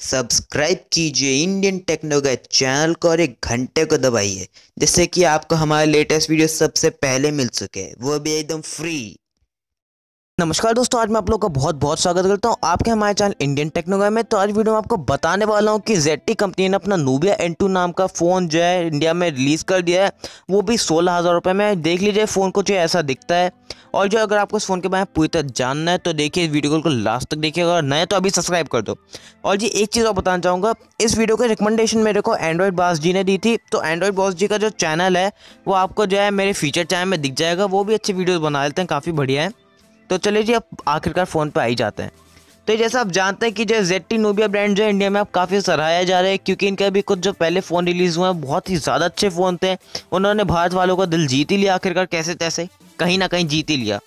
Subscribe कीजिए Indian techno का channel को और एक घंटे को दबाइए, जिससे कि आपको हमारे लेटेस्ट वीडियो सबसे पहले मिल सके। वो भी एकदम फ्री। नमस्कार दोस्तों, आज मैं आप लोग का बहुत बहुत स्वागत करता हूँ आपके हमारे चैनल इंडियन टेक्नोलॉजी में। तो आज वीडियो में आपको बताने वाला हूँ कि जेटी कंपनी ने अपना नूबिया एन नाम का फ़ोन जो है इंडिया में रिलीज़ कर दिया है। वो भी सोलह हज़ार रुपये में। देख लीजिए, फ़ोन को जो ऐसा दिखता है। और जो अगर आपको इस फ़ोन के बारे में पूरी तरह जानना है तो देखिए वीडियो को लास्ट तक देखिए अगर नए तो अभी सब्सक्राइब कर दो। और जी, एक चीज़ और बताना चाहूँगा, इस वीडियो की रिकमेंडेशन मेरे को एंड्रॉयड बॉस जी ने दी थी। तो एंड्रॉयड बॉस जी का जो चैनल है, वो आपको जो है मेरे फीचर चैनल में दिख जाएगा। वो भी अच्छी वीडियोज़ बना लेते हैं, काफ़ी बढ़िया है। तो चलिए जी, अब आखिरकार फ़ोन पर आ ही जाते हैं। तो जैसा आप जानते हैं कि जो जेड टी नोबिया ब्रांड जो इंडिया में अब काफ़ी सराहाया जा रहा है, क्योंकि इनके अभी कुछ जो पहले फ़ोन रिलीज़ हुए हैं, बहुत ही ज़्यादा अच्छे फ़ोन थे। उन्होंने भारत वालों का दिल जीत ही लिया आखिरकार कैसे तैसे कहीं ना कहीं जीत ही लिया।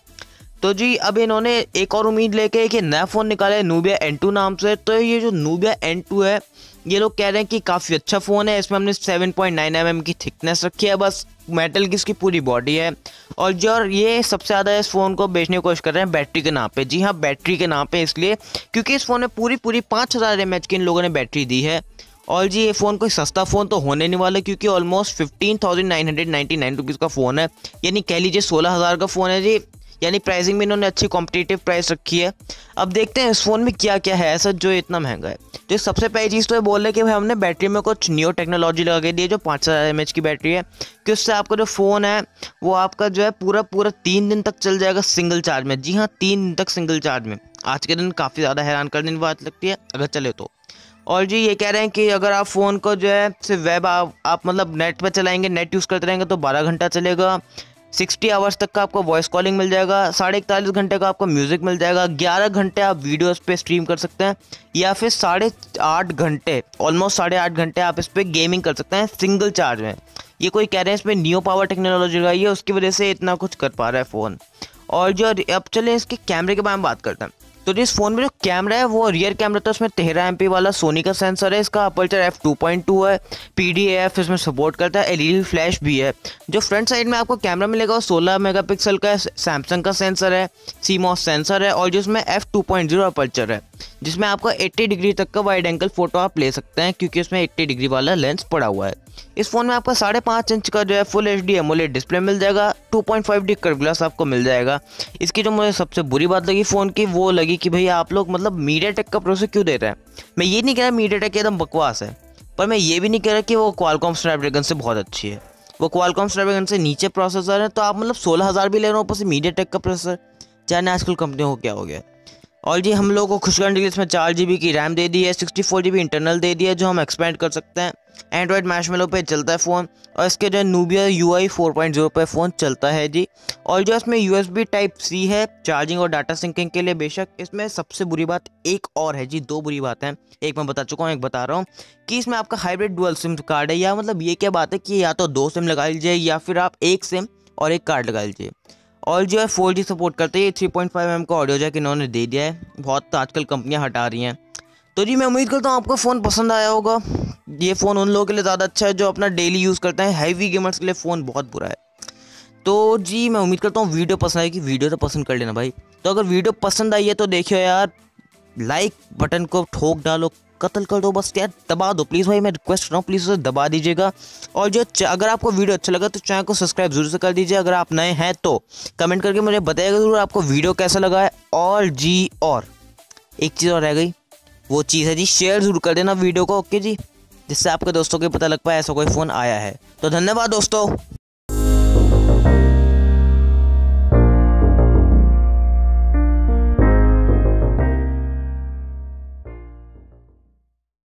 तो जी, अब इन्होंने एक और उम्मीद लेके कि नया फ़ोन निकाला है नूबिया एन टू नाम से। तो ये जो नूबिया एन टू है, ये लोग कह रहे हैं कि काफ़ी अच्छा फ़ोन है, इसमें हमने 7.9 पॉइंट mm की थिकनेस रखी है, बस मेटल की इसकी पूरी बॉडी है। और जो ये सबसे ज़्यादा इस फ़ोन को बेचने की कोशिश कर रहे हैं बैटरी के नाम पे। जी हाँ बैटरी के नाम पे इसलिए, क्योंकि इस फ़ोन में पूरी पूरी पाँच हज़ार एम की इन लोगों ने बैटरी दी है। और जी, ये फ़ोन कोई सस्ता फ़ोन तो होने नहीं वाला, क्योंकि almost fifteen thousand nine hundred ninety nine rupees का फ़ोन है। यानी कह लीजिए सोलह हज़ार का फ़ोन है जी। यानी प्राइसिंग में इन्होंने अच्छी कॉम्पिटेटिव प्राइस रखी है। अब देखते हैं इस फ़ोन में क्या क्या है ऐसा जो इतना महँगा है। तो सबसे पहली चीज़ तो ये बोल रहे कि भाई हमने बैटरी में कुछ न्यू टेक्नोलॉजी लगा के दी है जो पाँच हज़ार एम की बैटरी है कि उससे आपका जो फ़ोन है वो आपका जो है पूरा पूरा तीन दिन तक चल जाएगा सिंगल चार्ज में। जी हाँ तीन दिन तक सिंगल चार्ज में। आज के दिन काफ़ी ज़्यादा हैरान करने की बात लगती है अगर चले तो। और जी ये कह रहे हैं कि अगर आप फ़ोन को जो है सिर्फ़ वेब आप, आप मतलब नेट पर चलाएँगे नेट यूज़ करते रहेंगे तो बारह घंटा चलेगा। सिक्सटी आवर्स तक का आपको वॉइस कॉलिंग मिल जाएगा, साढ़े इकतालीस घंटे का आपको म्यूज़िक मिल जाएगा, ग्यारह घंटे आप वीडियोस पे स्ट्रीम कर सकते हैं, या फिर साढ़े आठ घंटे ऑलमोस्ट साढ़े आठ घंटे आप इस पर गेमिंग कर सकते हैं सिंगल चार्ज में। ये कोई कह रहे हैं इसमें न्यू पावर टेक्नोलॉजी लगाई है उसकी वजह से इतना कुछ कर पा रहा है फ़ोन और जो, अब चले इसके कैमरे के बारे में बात करते हैं। तो इस फ़ोन में जो कैमरा है, वो रियर कैमरा तो उसमें तेरह एम वाला सोनी का सेंसर है, इसका aperture F two point two है पी डी एफ़ इसमें सपोर्ट करता है एल फ्लैश भी है। जो फ्रंट साइड में आपको कैमरा मिलेगा, वो सोलह मेगा पिक्सल का सैमसंग का सेंसर है सी सेंसर है, और जिसमें F two point zero aperture है, जिसमें आपको 80 डिग्री तक का वाइड एंगल फ़ोटो आप ले सकते हैं, क्योंकि इसमें 80 डिग्री वाला लेंस पड़ा हुआ है। इस फ़ोन में आपका साढ़े पाँच इंच का जो है full H D AMOLED display मिल जाएगा 2.5 डी कर्व ग्लास आपको मिल जाएगा। इसकी जो मुझे सबसे बुरी बात लगी फ़ोन की, वो लगी कि भैया आप लोग मतलब मीडिया टेक का प्रोसेस क्यों दे रहे हैं? मैं ये नहीं कह रहा मीडिया टेक एकदम बकवास है, पर मैं ये भी नहीं कह रहा कि वो क्वालकॉम स्नैपड्रैगन से बहुत अच्छी है। वो क्वालकॉम स्नैपड्रैगन से नीचे प्रोसेसर है तो आप मतलब सोलह हज़ार भी ले रहे हो, ऊपर से मीडिया टेक का प्रोसेसर चाहे आजकल कंपनियों को क्या हो गया? और जी हम लोगों को खुश करने के लिए इसमें चार जी की रैम दे दी है सिक्सटी फोर जी इंटरनल दे दिया जो हम एक्सपेंड कर सकते हैं। एंड्रॉयड मैशमेलो पे चलता है फ़ोन और इसके जो Nubia U I four point zero पे फ़ोन चलता है जी। और जो इसमें U S B type C है चार्जिंग और डाटा सिंकिंग के लिए बेशक, इसमें सबसे बुरी बात एक और है जी, दो बुरी बात है। एक मैं बता चुका हूँ, एक बता रहा हूँ कि इसमें आपका हाइब्रिड डुअल सिम कार्ड है, या मतलब ये क्या बात है कि या तो दो सिम लगा लीजिए, या फिर आप एक सिम और एक कार्ड लगा लीजिए। और जो है फोर जी सपोर्ट करते हैं, ये थ्री पॉइंट फाइव एम का ऑडियो जैक इन्होंने दे दिया है। बहुत आजकल कंपनियाँ हटा रही हैं। तो जी, मैं उम्मीद करता हूँ आपको फ़ोन पसंद आया होगा। ये फ़ोन उन लोगों के लिए ज़्यादा अच्छा है जो अपना डेली यूज़ करते हैं। हैवी गेमर्स के लिए फ़ोन बहुत बुरा है। तो जी, मैं उम्मीद करता हूँ वीडियो पसंद आएगी। वीडियो तो पसंद कर लेना भाई। तो अगर वीडियो पसंद आई है तो देखियो यार लाइक बटन को ठोक डालो, कत्ल कर दो, बस यार, दबा दो। प्लीज़ भाई, मैं रिक्वेस्ट कर रहा हूँ प्लीज़ उसे दबा दीजिएगा। और जो अगर आपको वीडियो अच्छा लगा तो चैनल को सब्सक्राइब ज़रूर से कर दीजिए। अगर आप नए हैं तो कमेंट करके मुझे बताइएगा ज़रूर आपको वीडियो कैसा लगा है। और जी, और एक चीज़ और रह गई। वो चीज़ है जी शेयर ज़रूर कर देना वीडियो को ओके जी? जिससे आपके दोस्तों को पता लग पाए ऐसा कोई फ़ोन आया है। तो धन्यवाद दोस्तों।